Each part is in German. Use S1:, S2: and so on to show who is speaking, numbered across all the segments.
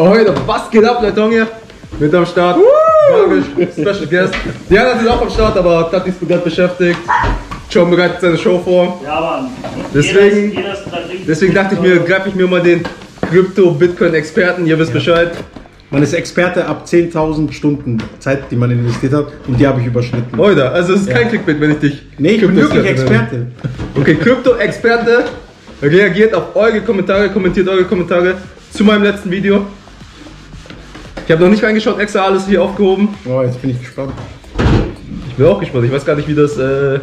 S1: Heute, was geht ab, Leute hier? Mit am Start. Magisch, Special Guest. Diana ist auch am Start, aber Tati ist gerade beschäftigt. John bereitet seine Show vor.
S2: Ja, Mann.
S1: Deswegen- Deswegen dachte ich mir, greife ich mir mal den Krypto-Bitcoin-Experten. Ihr wisst Bescheid.
S3: Man ist Experte ab 10.000 Stunden Zeit, die man investiert hat und die habe ich überschritten.
S1: Heute, also es ist kein Clickbait, wenn ich dich.
S3: Nee, ich bin wirklich. Experte.
S1: Okay, Krypto-Experte reagiert auf eure Kommentare, kommentiert eure Kommentare zu meinem letzten Video. Ich habe noch nicht reingeschaut, extra alles hier aufgehoben.
S3: Oh, jetzt bin ich gespannt.
S1: Ich bin auch gespannt. Ich weiß gar nicht, wie das äh,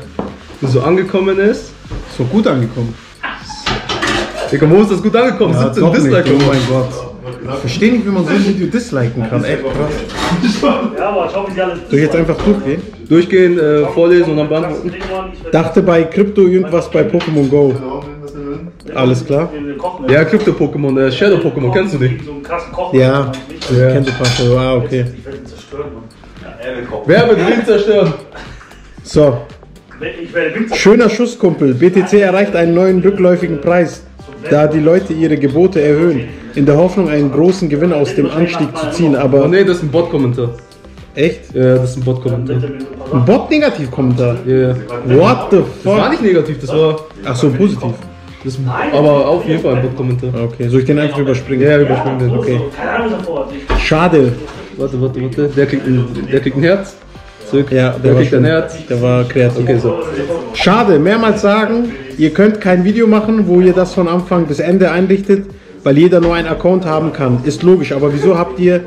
S1: so angekommen ist.
S3: So gut angekommen.
S1: Digga, wo ist das gut angekommen?
S3: Ja,
S1: 17
S3: doch nicht.
S1: Dislike.
S3: Oh mein Gott. Ich verstehe nicht, wie man so ein Video disliken kann. Echt krass.
S2: Ja, aber schau, wie sie alle.
S3: Soll ich jetzt einfach durchgehen?
S1: Durchgehen, äh, vorlesen und dann beantworten.
S3: Dachte bei Krypto irgendwas bei Pokémon Go. Alles klar?
S1: Ja, Krypto-Pokémon, äh, Shadow-Pokémon, kennst du die?
S2: So einen krassen Koch.
S3: Ja, ich
S1: Ja.
S3: kenne die Pasche. Ah, okay.
S2: Ich werde ihn zerstören, Mann.
S1: Wer wird Wind zerstören?
S3: So,
S2: Ich werde ihn zerstören.
S3: schöner Schusskumpel. BTC erreicht einen neuen rückläufigen Preis, da die Leute ihre Gebote erhöhen, in der Hoffnung, einen großen Gewinn aus dem Anstieg zu ziehen.
S1: Oh
S3: Aber
S1: ne, das ist ein Bot-Kommentar.
S3: echt?
S1: Ja, das ist ein Bot-Kommentar.
S3: Ein Bot-Negativ-Kommentar.
S1: Ja, ja.
S3: What the
S1: Das war
S3: fuck?
S1: nicht negativ, das war.
S3: Ach so, positiv.
S1: Das, aber auf jeden Fall ein Bot-Kommentar.
S3: Okay, soll ich den einfach überspringen?
S1: Ja, überspringen den.
S3: Okay.
S2: Ich-
S3: Schade.
S1: Warte, warte, warte. Der kriegt ein, der kriegt ein Herz. Zurück.
S3: Ja,
S1: der
S3: der war,
S1: kriegt ein Herz.
S3: der war kreativ.
S1: Okay, so.
S3: Schade, mehrmals sagen, ihr könnt kein Video machen, wo ihr das von Anfang bis Ende einrichtet, weil jeder nur einen Account haben kann. Ist logisch, aber wieso habt ihr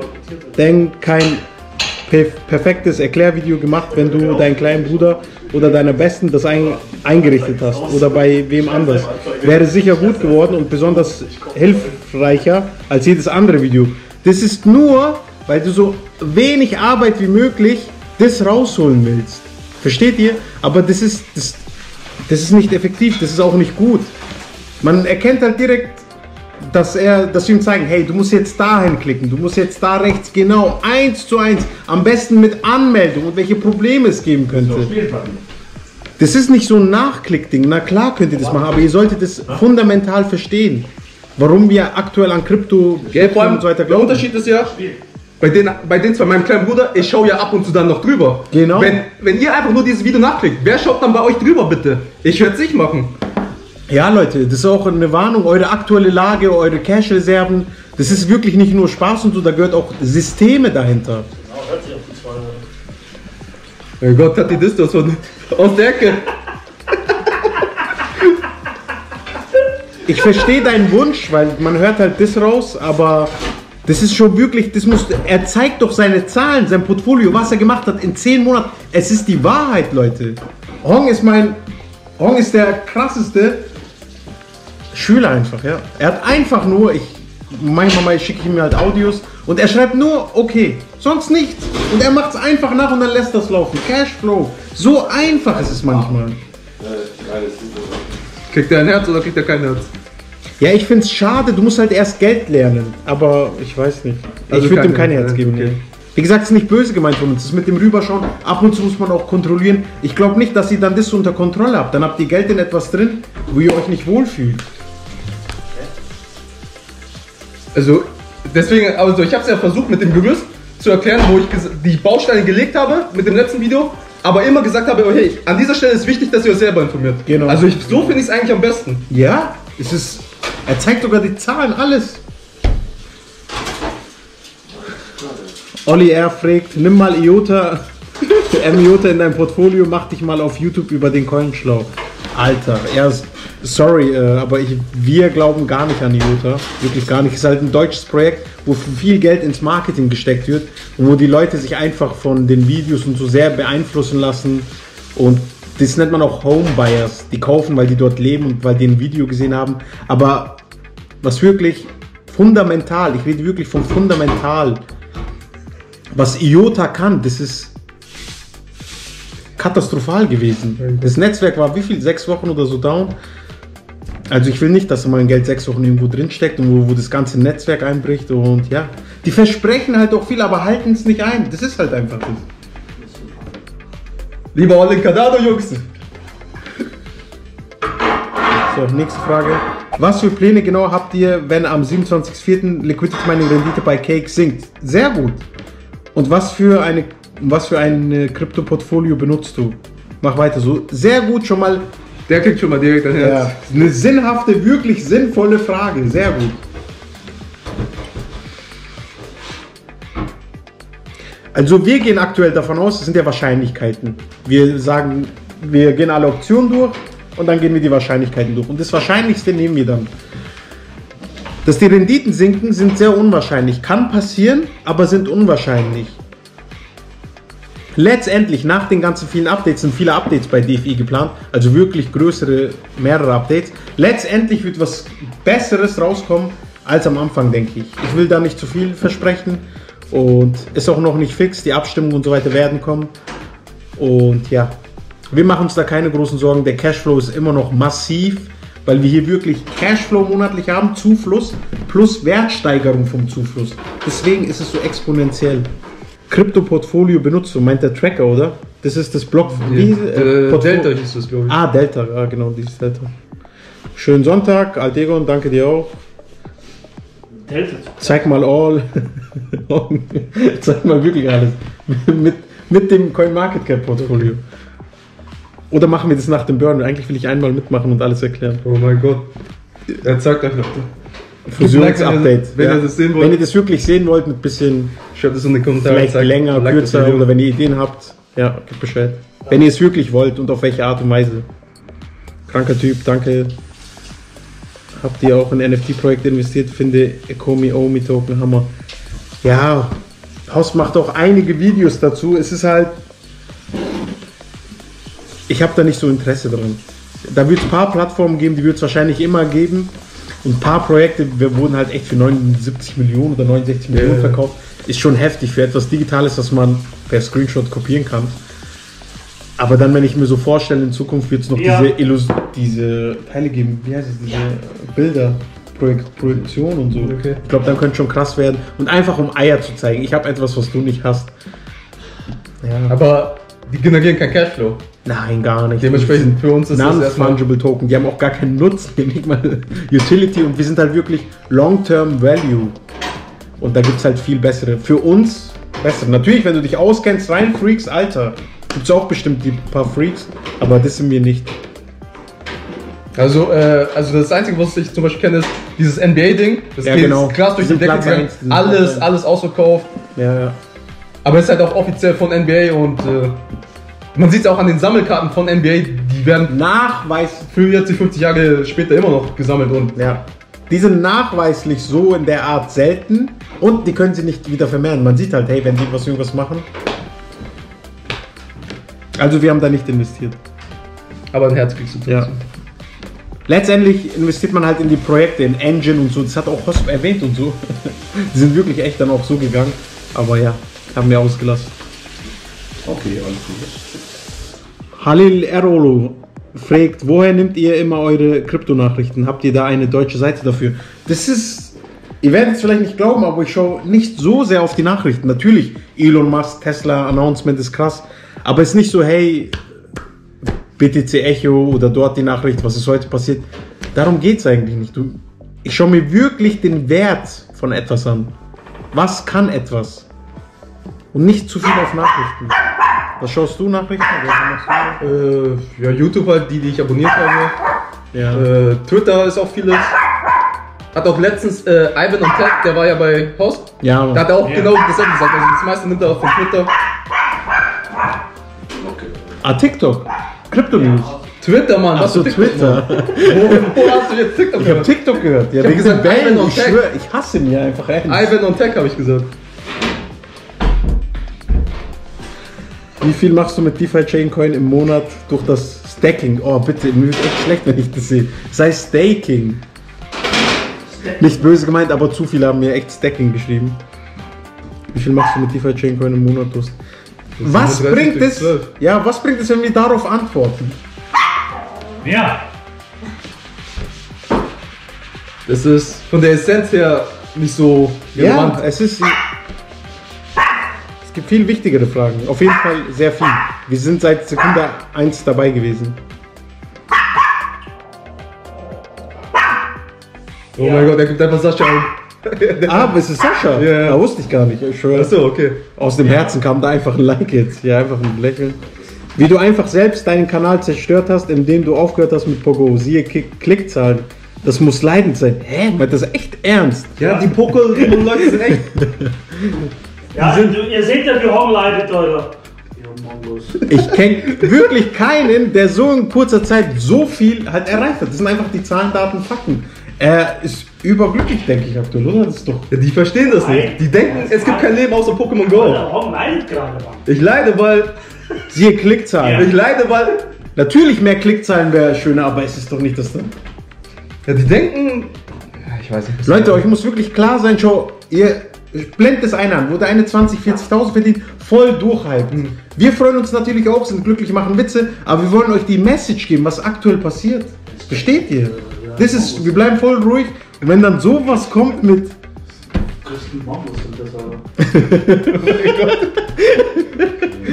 S3: denn kein perfektes Erklärvideo gemacht, wenn du deinen kleinen Bruder oder deiner Besten das ein eingerichtet hast oder bei wem anders? Wäre sicher gut geworden und besonders hilfreicher als jedes andere Video. Das ist nur, weil du so wenig Arbeit wie möglich das rausholen willst. Versteht ihr? Aber das ist, das, das ist nicht effektiv, das ist auch nicht gut. Man erkennt halt direkt, dass er, dass wir ihm zeigen, hey, du musst jetzt dahin klicken, du musst jetzt da rechts, genau, eins zu eins, am besten mit Anmeldung und welche Probleme es geben könnte. Das ist nicht so ein Nachklickding, na klar könnt ihr das machen, aber ihr solltet es fundamental verstehen, warum wir aktuell an Krypto
S1: allem,
S3: und so weiter
S1: der
S3: glauben.
S1: Unterschied ist ja, bei den, bei den zwei, meinem kleinen Bruder, ich schaue ja ab und zu dann noch drüber.
S3: Genau.
S1: Wenn, wenn ihr einfach nur dieses Video nachklickt, wer schaut dann bei euch drüber bitte? Ich werde es nicht machen.
S3: Ja, Leute, das ist auch eine Warnung. Eure aktuelle Lage, eure Cash-Reserven, das ist wirklich nicht nur Spaß und so, da gehört auch Systeme dahinter.
S2: Genau, hört sich auf die zwei.
S1: Mein Gott, hat die Distos von, aus der Ecke.
S3: Ich verstehe deinen Wunsch, weil man hört halt das raus, aber das ist schon wirklich, das muss, er zeigt doch seine Zahlen, sein Portfolio, was er gemacht hat in 10 Monaten. Es ist die Wahrheit, Leute. Hong ist mein, Hong ist der krasseste Schüler einfach, ja. Er hat einfach nur, ich, manchmal mal schicke ich ihm halt Audios und er schreibt nur, okay, sonst nichts. Und er macht es einfach nach und dann lässt das laufen. Cashflow. So einfach ist es manchmal.
S1: Kriegt er ein Herz oder kriegt er kein Herz?
S3: Ja, ich find's schade, du musst halt erst Geld lernen. Aber ich weiß nicht.
S1: Also
S3: ich würde ihm
S1: kein
S3: Herz geben.
S1: okay.
S3: Wie gesagt, es ist nicht böse gemeint von uns. Das mit dem Rüberschauen, ab und zu muss man auch kontrollieren. Ich glaube nicht, dass ihr dann das so unter Kontrolle habt. Dann habt ihr Geld in etwas drin, wo ihr euch nicht wohlfühlt.
S1: Also, deswegen, also ich habe es ja versucht mit dem Gerüst zu erklären, wo ich die Bausteine gelegt habe mit dem letzten Video, aber immer gesagt habe, oh, hey, an dieser Stelle ist wichtig, dass ihr euch selber informiert.
S3: Genau.
S1: Also ich, so finde ich es eigentlich am besten.
S3: Ja, es ist. Er zeigt sogar die Zahlen, alles. Olli R. fragt, nimm mal IOTA, M-IOTA in dein Portfolio, mach dich mal auf YouTube über den Coin schlau. Alter, er ist, sorry, äh, aber ich, wir glauben gar nicht an IOTA. Wirklich gar nicht. Es ist halt ein deutsches Projekt, wo viel Geld ins Marketing gesteckt wird und wo die Leute sich einfach von den Videos und so sehr beeinflussen lassen. Und das nennt man auch Homebuyers. Die kaufen, weil die dort leben und weil die ein Video gesehen haben. Aber was wirklich fundamental, ich rede wirklich von fundamental, was IOTA kann, das ist katastrophal gewesen. Das Netzwerk war wie viel? Sechs Wochen oder so down. Also ich will nicht, dass mein Geld sechs Wochen irgendwo drin steckt und wo, wo das ganze Netzwerk einbricht und ja. Die versprechen halt auch viel, aber halten es nicht ein. Das ist halt einfach das.
S1: Lieber Olin Kadado, Jungs.
S3: So, nächste Frage. Was für Pläne genau habt ihr, wenn am 27.04. Liquidity Mining Rendite bei Cake sinkt? Sehr gut. Und was für eine was für ein Krypto-Portfolio benutzt du? Mach weiter so. Sehr gut schon mal.
S1: Der kriegt schon mal direkt ein Herz.
S3: Ja, eine sinnhafte, wirklich sinnvolle Frage. Sehr gut. Also wir gehen aktuell davon aus, das sind ja Wahrscheinlichkeiten. Wir sagen, wir gehen alle Optionen durch und dann gehen wir die Wahrscheinlichkeiten durch. Und das Wahrscheinlichste nehmen wir dann. Dass die Renditen sinken, sind sehr unwahrscheinlich. Kann passieren, aber sind unwahrscheinlich. Letztendlich, nach den ganzen vielen Updates, sind viele Updates bei DFI geplant, also wirklich größere, mehrere Updates. Letztendlich wird was Besseres rauskommen als am Anfang, denke ich. Ich will da nicht zu viel versprechen und ist auch noch nicht fix. Die Abstimmungen und so weiter werden kommen. Und ja, wir machen uns da keine großen Sorgen. Der Cashflow ist immer noch massiv, weil wir hier wirklich Cashflow monatlich haben, Zufluss plus Wertsteigerung vom Zufluss. Deswegen ist es so exponentiell. Krypto-Portfolio benutzt du, meint der Tracker, oder? Das ist das Block. Wie,
S1: äh,
S3: Portfo-
S1: Delta hieß das, glaube ich.
S3: Ah, Delta, ja genau, dieses Delta. Schönen Sonntag, Altegon, danke dir auch.
S2: Delta.
S3: Zeig mal all. Zeig mal wirklich alles. mit, mit dem CoinMarketCap-Portfolio. Oder machen wir das nach dem Burn? Eigentlich will ich einmal mitmachen und alles erklären.
S1: Oh mein Gott. Er zeigt einfach.
S3: Fusionsupdate.
S1: Wenn ihr das sehen wollt.
S3: Wenn ihr das wirklich sehen wollt, mit bisschen
S1: Schreibt es in die Kommentare.
S3: vielleicht
S1: zeigt-
S3: länger,
S1: like
S3: kürzer oder wenn ihr Ideen habt, ja, gebt Bescheid. Wenn ihr es wirklich wollt und auf welche Art und Weise. Kranker Typ, danke. Habt ihr auch in NFT-Projekte investiert? Finde Ecomi Omi Token Hammer. Ja, Haus macht auch einige Videos dazu. Es ist halt. Ich habe da nicht so Interesse dran. Da wird es ein paar Plattformen geben, die wird es wahrscheinlich immer geben. Ein paar Projekte wir wurden halt echt für 79 Millionen oder 69 Millionen
S1: Ja.
S3: verkauft. Ist schon heftig für etwas Digitales, das man per Screenshot kopieren kann. Aber dann, wenn ich mir so vorstelle, in Zukunft wird es noch
S2: Ja.
S3: diese, Illus diese Teile geben, wie heißt es, diese Bilder, Projek Projektion und so.
S1: Okay.
S3: Ich glaube, dann könnte schon krass werden. Und einfach um Eier zu zeigen. Ich habe etwas, was du nicht hast. Ja.
S1: Aber die generieren kein Cashflow.
S3: Nein, gar nicht.
S1: Dementsprechend für uns ist das erstmal.
S3: Non-fungible Token. Die haben auch gar keinen Nutzen, nicht mal Utility und wir sind halt wirklich Long-Term Value. Und da gibt es halt viel bessere. Für uns bessere. Natürlich, wenn du dich auskennst, rein Freaks, Alter. Gibt es auch bestimmt die paar Freaks, aber das sind wir nicht.
S1: Also, äh, also das Einzige, was ich zum Beispiel kenne, ist dieses NBA-Ding. Das
S3: Ja,
S1: geht
S3: genau.
S1: krass durch
S3: Die
S1: Decke gegangen. Alles, alles ausverkauft.
S3: Ja, ja.
S1: Aber es ist halt auch offiziell von NBA und äh, man sieht es auch an den Sammelkarten von NBA, die werden
S3: Nachweis.
S1: 40, 50 Jahre später immer noch gesammelt und
S3: Ja. Die sind nachweislich so in der Art selten und die können sie nicht wieder vermehren. Man sieht halt, hey, wenn die was irgendwas machen. Also wir haben da nicht investiert.
S1: aber ein Herz kriegst du
S3: Ja.
S1: trotzdem.
S3: Letztendlich investiert man halt in die Projekte, in Engine und so. Das hat auch Hosp erwähnt und so. Die sind wirklich echt dann auch so gegangen. Aber ja, haben wir ausgelassen.
S4: Okay, alles gut.
S3: Halil Erolo fragt, woher nehmt ihr immer eure Kryptonachrichten? Habt ihr da eine deutsche Seite dafür? Das ist, ihr werdet es vielleicht nicht glauben, aber ich schaue nicht so sehr auf die Nachrichten. Natürlich, Elon Musk, Tesla, Announcement ist krass. Aber es ist nicht so, hey, BTC Echo oder dort die Nachricht, was ist heute passiert. Darum geht es eigentlich nicht. Du, ich schaue mir wirklich den Wert von etwas an. Was kann etwas? Und nicht zu viel auf Nachrichten. Was schaust du Nachrichten? Du?
S1: Äh, ja, YouTube halt, die, die ich abonniert habe.
S3: Ja.
S1: Äh, Twitter ist auch vieles. Hat auch letztens äh, Ivan und Ted, der war ja bei Host.
S3: Ja.
S1: Da hat er auch
S2: Ja.
S1: genau dasselbe gesagt. Also das meiste nimmt er auch von Twitter.
S4: Okay.
S3: Ah, TikTok. Krypto News.
S1: Twitter, Mann.
S3: Ach so,
S1: TikTok,
S3: Twitter.
S1: Wo, wo hast du jetzt TikTok
S3: Ich habe
S1: gehört?
S3: TikTok gehört. Ja,
S1: Ich hab gesagt. Ivan und
S3: Ich
S1: Tech.
S3: schwöre, ich hasse mir einfach ernst.
S1: Ivan und Tech habe ich gesagt.
S3: Wie viel machst du mit DeFi Chain Coin im Monat durch das Stacking? Oh, bitte, mir wird echt schlecht, wenn ich das sehe. Sei Staking. Nicht böse gemeint, aber zu viele haben mir echt Stacking geschrieben. Wie viel machst du mit DeFi Chain Coin im Monat durch? Was
S1: sind 30
S3: bringt es?
S1: 12.
S3: Ja, was bringt es, wenn wir darauf antworten?
S2: Ja.
S1: Das ist von der Essenz her nicht so
S3: Ja,
S1: relevant.
S3: es ist. Gibt viel wichtigere Fragen. Auf jeden Fall sehr viel. Wir sind seit Sekunde 1 dabei gewesen.
S1: Oh mein Gott, der gibt einfach Sascha ein.
S3: Ah, aber es ist Sascha.
S1: Ja, ja.
S3: Ah, wusste ich gar nicht. Ich schwöre.
S1: Achso, okay.
S3: Aus dem Herzen kam da einfach ein Like jetzt. Ja, einfach ein Lächeln. Wie du einfach selbst deinen Kanal zerstört hast, indem du aufgehört hast mit Pogo. Siehe Kick Klickzahlen. Das muss leidend sein. Hä? Meint das echt ernst?
S1: Ja, die Pokémon-Leute sind echt.
S2: Ja, du, ihr seht ja, wie Hong leidet, Leute.
S3: Ich kenne wirklich keinen, der so in kurzer Zeit so viel halt erreicht hat. Das sind einfach die Zahlen, Daten, Fakten. Er ist überglücklich, denke ich aktuell, oder? Das ist doch.
S1: Ja, die verstehen das nicht. Die denken, es gibt kein Leben außer Pokémon Go.
S2: Hong leidet gerade, Mann.
S1: Ich leide, weil.
S3: Siehe Klickzahlen.
S1: Ich leide, weil.
S3: Natürlich mehr Klickzahlen wäre schöner, aber es ist doch nicht das dann.
S1: Ja, die denken. Ja, ich weiß nicht.
S3: Leute, euch muss wirklich klar sein, schau, ihr blendet es einer an, wo der eine 20, 40.000 verdient, voll durchhalten. Wir freuen uns natürlich auch, sind glücklich, machen Witze, aber wir wollen euch die Message geben, was aktuell passiert. Versteht ihr? Das ist, wir bleiben voll ruhig und wenn dann sowas kommt mit,
S2: das.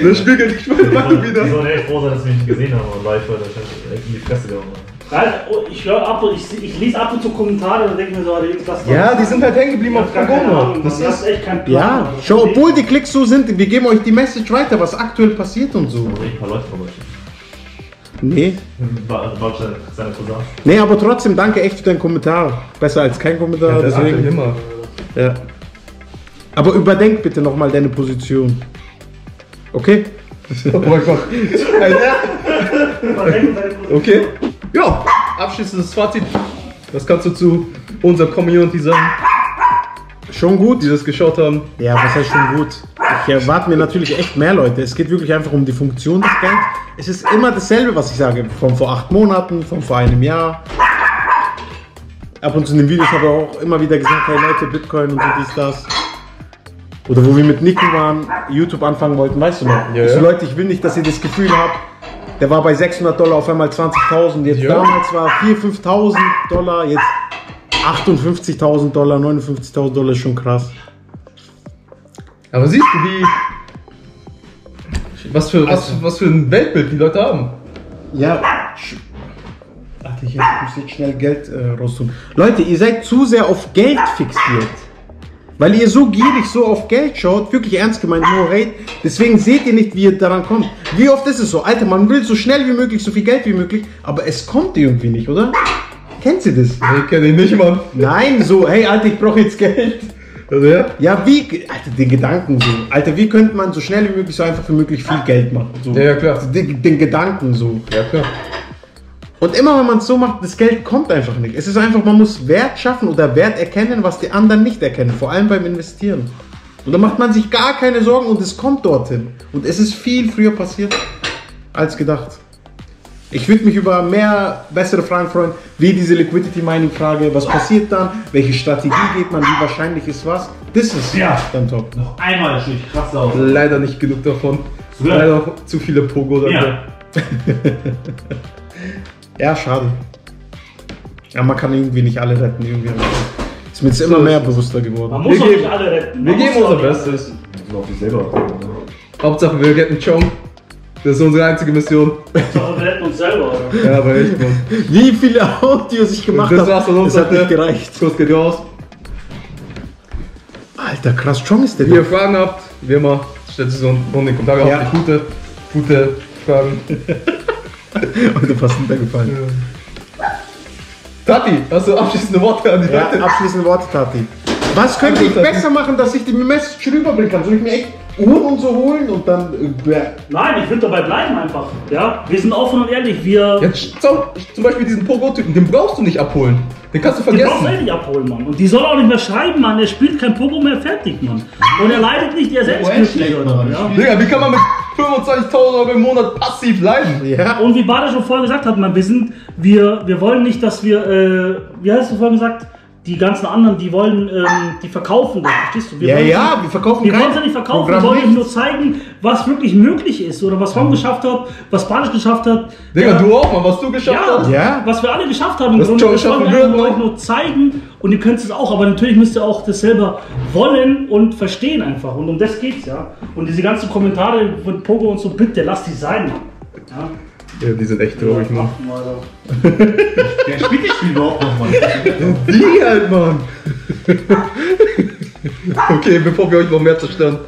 S1: Das spiegelt dich mal wieder.
S5: Die sollen echt froh sein, dass sie mich nicht gesehen haben und live, weil das echt in die Fresse gehauen
S2: ich höre ab und ich, ich lese ab und zu Kommentare und denke mir so, Alter, Jungs, das
S1: Ja, die sind halt hängen geblieben
S2: Ich
S1: auf.
S2: Ahnung,
S1: Das ist.
S2: echt kein Plan.
S3: ja, schau, obwohl die Klicks so sind, wir geben euch die Message weiter, was aktuell passiert und so.
S5: Ein paar Leute vorbei.
S3: Nee,
S5: War seine, Cousin.
S3: nee, aber trotzdem danke echt für deinen Kommentar. Besser als kein Kommentar,
S1: Das ist
S3: deswegen.
S1: immer.
S3: Ja. Aber überdenk bitte nochmal deine Position. Okay?
S1: Oh mein Gott. Ja.
S2: Position.
S1: Okay. Ja, abschließendes Fazit. Was kannst du zu unserer Community sagen,
S3: Schon gut?
S1: die das geschaut haben?
S3: Ja, was heißt schon gut? Ich erwarte mir natürlich echt mehr Leute. Es geht wirklich einfach um die Funktion des Gelds. Es ist immer dasselbe, was ich sage. Von vor acht Monaten, von vor einem Jahr. Ab und zu in den Videos habe ich auch immer wieder gesagt, hey Leute, Bitcoin und so dies, das. Oder wo wir mit Nico waren, YouTube anfangen wollten, weißt du noch?
S1: Ja, ja.
S3: Leute, ich will nicht, dass ihr das Gefühl habt, der war bei 600 Dollar auf einmal 20.000. Jetzt
S1: Ja.
S3: damals war 4.000, 5.000 Dollar, jetzt 58.000 Dollar, 59.000 Dollar ist schon krass.
S1: Aber siehst du, wie. Was für, was, was für ein Weltbild die Leute haben.
S3: Ja. Warte, ich muss jetzt schnell Geld äh, raustun. Leute, ihr seid zu sehr auf Geld fixiert. Weil ihr so gierig so auf Geld schaut, wirklich ernst gemeint, no hate. Deswegen seht ihr nicht, wie ihr daran kommt. Wie oft ist es so? Alter, man will so schnell wie möglich, so viel Geld wie möglich, aber es kommt irgendwie nicht, oder? Kennt ihr das?
S1: Nee, kenn ich nicht, Mann.
S3: Nein, so, hey Alter, ich brauche jetzt Geld.
S1: Also, ja.
S3: Ja, wie, Alter, den Gedanken so. Alter, wie könnte man so schnell wie möglich so einfach wie möglich viel Geld machen? So.
S1: Ja, ja, klar.
S3: Den, den Gedanken so.
S1: Ja, klar.
S3: Und immer wenn man es so macht, das Geld kommt einfach nicht. Es ist einfach, man muss Wert schaffen oder Wert erkennen, was die anderen nicht erkennen. Vor allem beim Investieren. Und da macht man sich gar keine Sorgen und es kommt dorthin. Und es ist viel früher passiert als gedacht. Ich würde mich über mehr bessere Fragen freuen, wie diese Liquidity Mining Frage, was passiert dann, welche Strategie geht man, wie wahrscheinlich ist was. Das ist
S5: Ja.
S3: dann top.
S5: Noch einmal stehe ich krass aus.
S1: Leider nicht genug davon.
S5: Ja.
S1: Leider auch zu viele Pogo dafür.
S5: Ja.
S3: Ja, schade. Ja, man kann irgendwie nicht alle retten. Irgendwie. Ist mir jetzt immer mehr bewusster geworden.
S2: Man muss
S1: Wir
S2: doch
S1: geben-
S2: nicht alle retten.
S1: Wir geben unser Bestes.
S5: So auf dich selber.
S1: Hauptsache wir retten Chong. Das ist unsere einzige Mission.
S2: Doch, Wir retten uns selber, oder?
S1: Ja, aber echt, Mann.
S3: Wie viele Audios ich gemacht
S1: Das
S3: habe,
S1: war's von uns
S3: das hat nicht gereicht.
S1: Kurs geht raus.
S3: Alter, krass strong ist der.
S1: Wenn ihr Fragen habt, wie immer, stellt sie so unten in die Kommentare.
S3: Ja.
S1: Habt ihr gute, gute Fragen.
S3: Heute fast runtergefallen.
S1: Tati, hast du abschließende Worte an die
S3: Ja,
S1: Leute?
S3: abschließende Worte, Tati. Was könnte ich besser machen, dass ich die Message rüberbringen kann? Soll ich mir echt Uhren und so holen und dann. Äh,
S2: Nein, ich würde dabei bleiben einfach. Ja, wir sind offen und ehrlich. Wir
S1: Jetzt zum, zum Beispiel diesen Pogo-Typen, den brauchst du nicht abholen. Den kannst du
S2: Die brauchst du eh
S1: vergessen.
S2: nicht abholen, Mann. Und die soll auch nicht mehr schreiben, Mann. Er spielt kein Pogo mehr fertig, Mann. Und er leidet nicht, er selbst oder? Ja?
S1: Digga, wie kann man mit 25.000 Euro im Monat passiv leiden?
S3: ja.
S2: Und wie Bade schon vorher gesagt hat, man, wir sind, wir, wir wollen nicht, dass wir, äh, wie hast du vorhin gesagt, die ganzen anderen, die wollen, ähm, die verkaufen das, verstehst du? Wir
S3: Ja,
S2: wollen
S3: ja, wir verkaufen
S2: Wir wollen es ja nicht verkaufen, wir wollen euch nur zeigen, was wirklich möglich ist oder was Ron geschafft hat, was Badisch geschafft hat.
S1: Digga,
S2: Ja.
S1: du auch mal, was du geschafft
S2: Ja,
S1: hast.
S3: Ja.
S2: was wir alle geschafft haben im
S1: Was
S2: Grunde. Wollen wir nur,
S1: auch.
S2: euch nur zeigen und ihr könnt es auch, aber natürlich müsst ihr auch das selber wollen und verstehen einfach. Und um das geht's ja. Und diese ganzen Kommentare von Pogo und so, bitte lasst die sein, Mann. Ja?
S1: Ja, die sind echt traurig, Mann.
S5: Der spielt das Spiel überhaupt noch, Mann.
S1: Die halt, Mann! okay, bevor wir euch noch mehr zerstören.